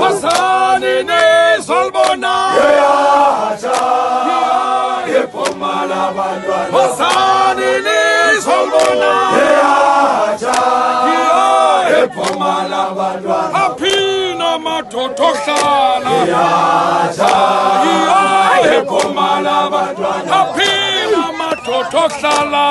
wasani nezolbona wasani nezolbona aphina madoda ohlala aphina madoda ohlala